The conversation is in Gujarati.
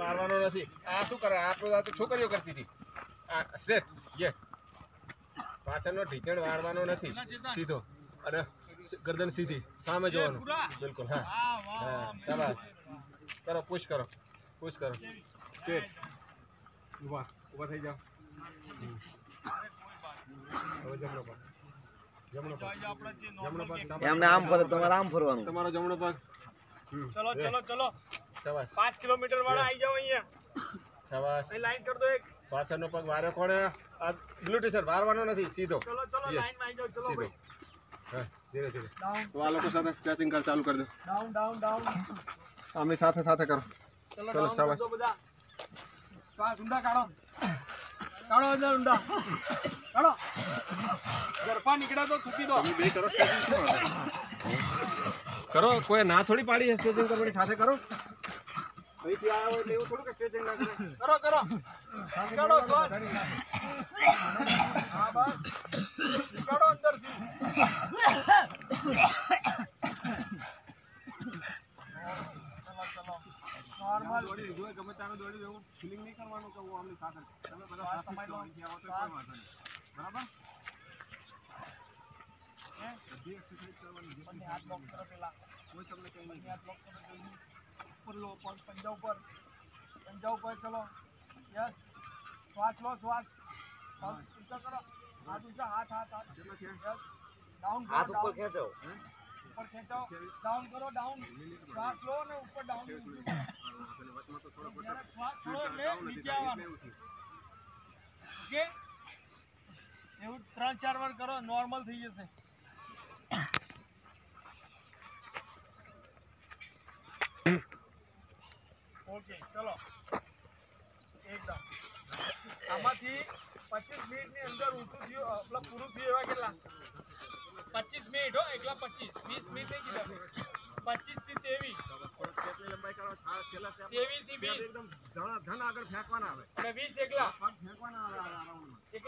મારવાનો નથી. આ શું કરે? આ તો છોકરીઓ કરતી હતી. આ સ્ટ્રેટ યે. પાછળનો ઢીચણ વારવાનો નથી. સીધો. અને ગરદન સીધી. સામે જોવાનું. બિલકુલ હા. હા શાબાશ. કરો પુશ કરો. પુશ કરો. સ્ટેટ ઊભા ઊભા થઈ જાઓ. હવે જમણો પગ જમણો પગ જમણો પગ એમને આમ ફરે તમારે આમ ફરવાનું. તમારો જમણો પગ. ચલો. ચલો ચલો. શાબાશ. પાંચ કિલોમીટર વાળા આવી જાઓ અહીંયા. સવાસ લાઈન કર દો એક. પાછળનો પગ વારે કોણે? આ બ્લુ વારવાનો નથી સીધો. ચલો ચલો લાઈનમાં આવી જાવ ચલો ભાઈ. ધીરે ધીરે. તો આ લોકો સાથે સ્ટ્રેચિંગ કર ચાલુ કરી દો. ડાઉન ડાઉન ડાઉન અમે સાથે સાથે કરો. ચલો સવાસ બધા. શ્વાસ ઊંડા કાઢો. કાઢો અંદર ઊંડા. કાઢો. ગરફા નીકળે તો થૂકી દો. તમે બે કરો સ્ટ્રેચિંગ કરો કોઈ ના થોડી પાડી સ્ટ્રેચિંગ કરવાની સાથે કરો. અહીંથી આવ્યા એટલે એવું થોડું કે સ્ટ્રેચિંગ ના કરે કરો કરો. કાઢો શ્વાસ હા બસ. કાઢો અંદરથી. નોર્મલ. દોડી ગમે દોડી એવું ફિલિંગ નહીં કરવાનું કે હું આમની સાથે તમે બધા સાથે જ તમારી આવો તો કોઈ વાંધો નહીં. બરાબર? હે? બધી exercise કરવાની કોઈ તમને કઈ નહીં. પંજા ઉપર પંજા ઉપર ચલો. યસ. શ્વાસ લો શ્વાસ. ઊંચા કરો. હાથ ઊંચા હાથ હાથ હાથ. યસ. ડાઉન હાથ ઉપર ખેંચો. ઉપર ખેંચો. ડાઉન કરો ડાઉન. શ્વાસ લો ને ઉપર ડાઉન શ્વાસ છોડો એટલે નીચે આવવાનું. ઓકે? એવું ત્રણ ચાર વાર કરો નોર્મલ થઈ જશે. ઓકે ચલો. એકદમ. આમાંથી પચીસ મિનિટની અંદર ઊંચું થયું મતલબ પૂરું થયું એવા કેટલા? પચીસ મિનિટ હો એકલા પચીસ. વીસ મિનિટ નહીં કીધા પચીસથી તેવીસ ત્રેવીસથી વીસ. એકદમ ધન ધન આગળ ફેંકવાના આવે. અને વીસ એકલા. ફેંકવાના આવે